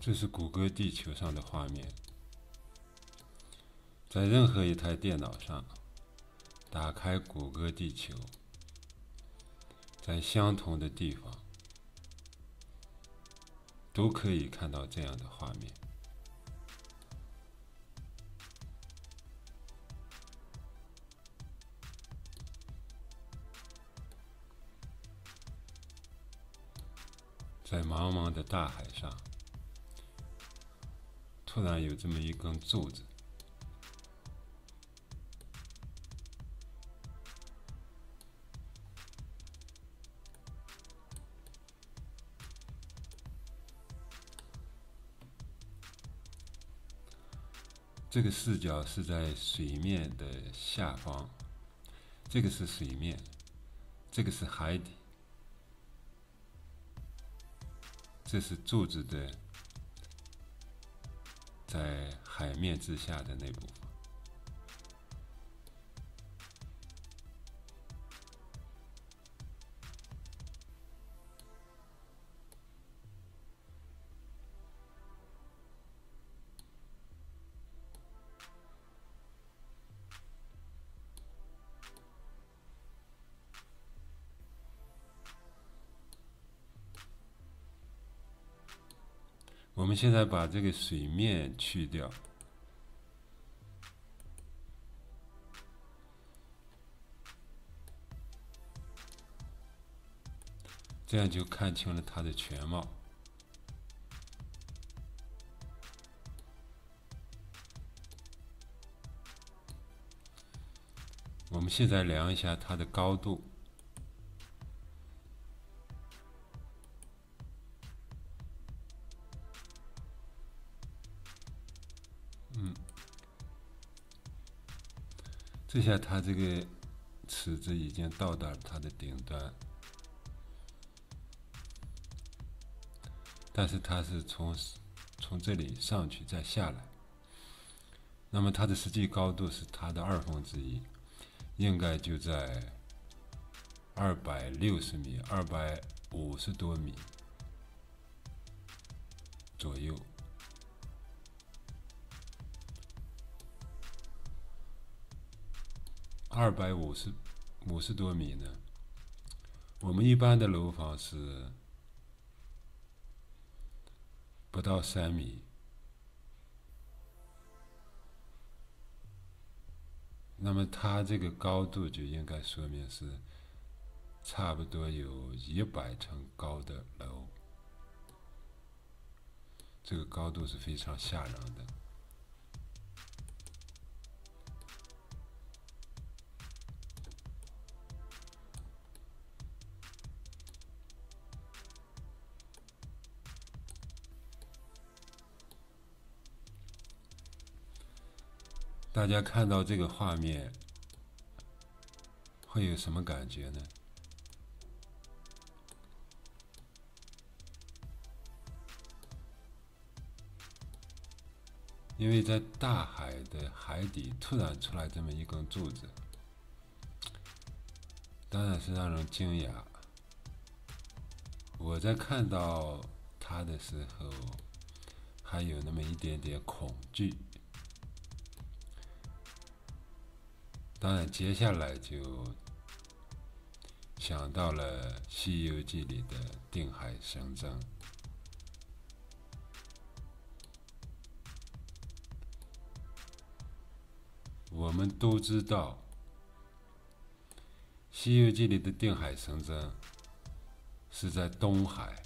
这是谷歌地球上的画面，在任何一台电脑上打开谷歌地球，在相同的地方都可以看到这样的画面。在茫茫的大海上，突然有这么一根柱子，这个视角是在水面的下方，这个是水面，这个是海底。这是柱子的在海面之下的那部分。我们现在把这个水面去掉，这样就看清了它的全貌。我们现在量一下它的高度。这下它这个尺子已经到达它的顶端，但是它是从从这里上去再下来，那么它的实际高度是它的二分之一，应该就在二百六十米、二百五十多米左右。二百五十五十多米呢？我们一般的楼房是不到三米，那么它这个高度就应该说明是差不多有一百层高的楼，这个高度是非常吓人的。大家看到这个画面，会有什么感觉呢？因为在大海的海底突然出来这么一根柱子，当然是让人惊讶。我在看到它的时候，还有那么一点点恐惧。当然，接下来就想到了《西游记》里的定海神针。我们都知道，《西游记》里的定海神针是在东海，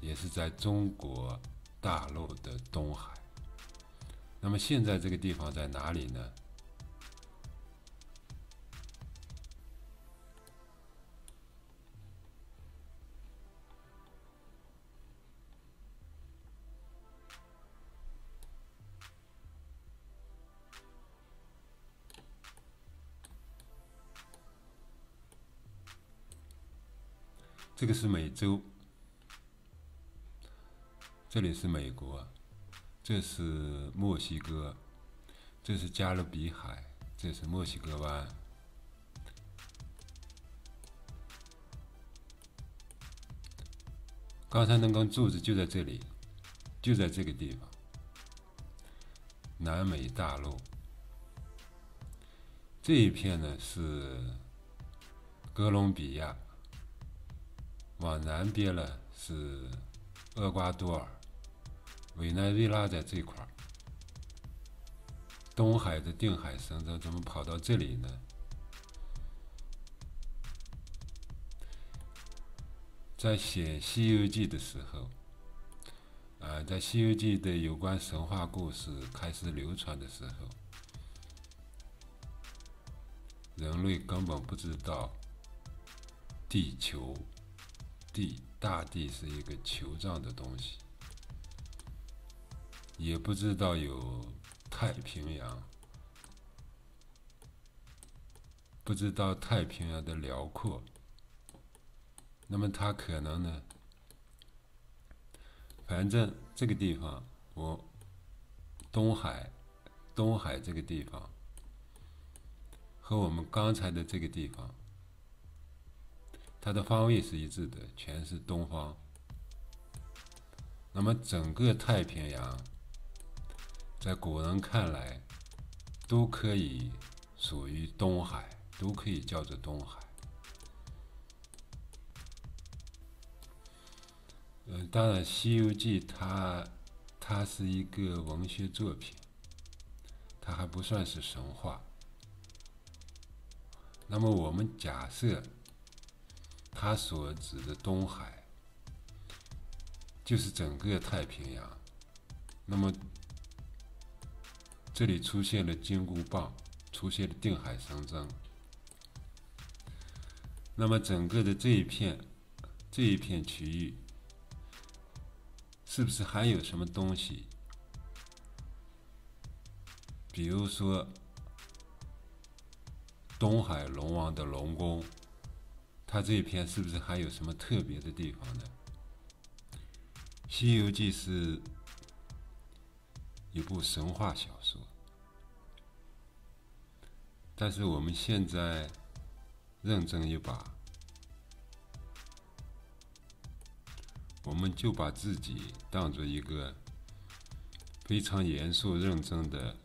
也是在中国大陆的东海。那么，现在这个地方在哪里呢？这个是美洲，这里是美国，这是墨西哥，这是加勒比海，这是墨西哥湾。刚才那根柱子就在这里，就在这个地方，南美大陆这一片呢是哥伦比亚，往南边呢是厄瓜多尔、委内瑞拉在这块儿。东海的定海神针怎么跑到这里呢？在写《西游记》的时候，啊，在《西游记》的有关神话故事开始流传的时候，人类根本不知道地球、地大地是一个球状的东西，也不知道有太平洋，不知道太平洋的辽阔。那么它可能呢？反正这个地方，我东海，东海这个地方和我们刚才的这个地方，它的方位是一致的，全是东方。那么整个太平洋，在古人看来，都可以属于东海，都可以叫做东海。嗯，当然，《西游记》它它是一个文学作品，它还不算是神话。那么，我们假设它所指的东海就是整个太平洋，那么这里出现了金箍棒，出现了定海神针，那么整个的这一片这一片区域。是不是还有什么东西？比如说，东海龙王的龙宫，它这一篇是不是还有什么特别的地方呢？《西游记》是一部神话小说，但是我们现在认真一把。我们就把自己当做一个非常严肃认真的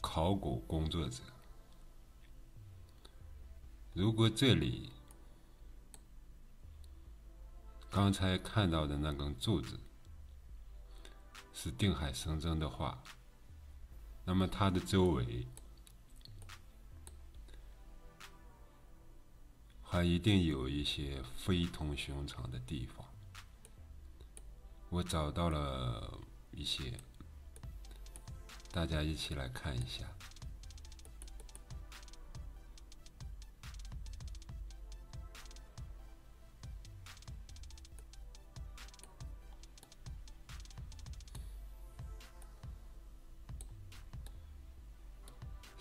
考古工作者。如果这里刚才看到的那根柱子是定海神针的话，那么它的周围还一定有一些非同寻常的地方。我找到了一些，大家一起来看一下。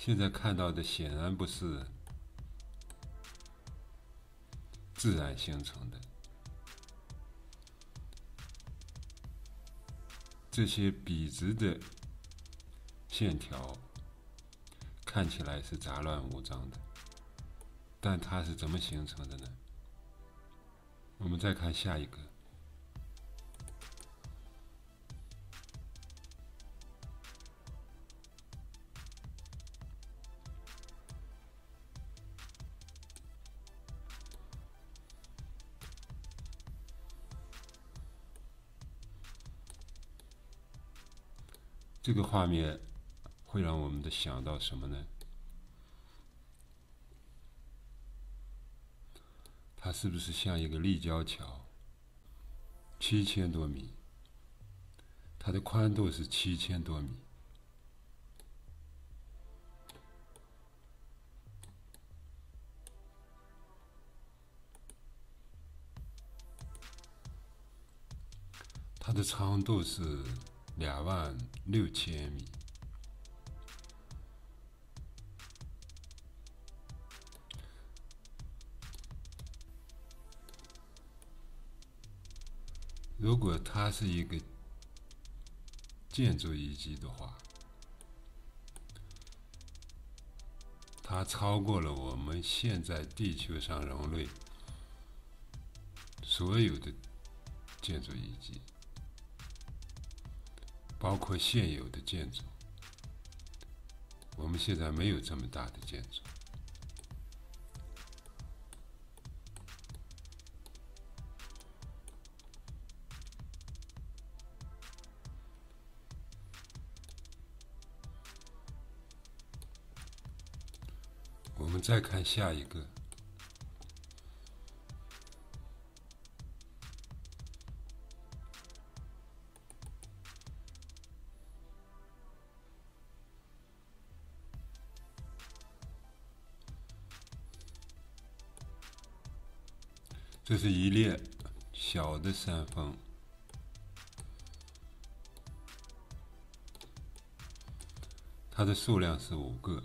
现在看到的显然不是自然形成的。这些笔直的线条看起来是杂乱无章的，但它是怎么形成的呢？我们再看下一个。这个画面会让我们的想到什么呢？它是不是像一个立交桥？七千多米，它的宽度是七千多米，它的长度是。两万六千米。如果它是一个建筑遗迹的话，它超过了我们现在地球上人类所有的建筑遗迹。包括现有的建筑。我们现在没有这么大的建筑。我们再看下一个。这是一列小的山峰，它的数量是五个。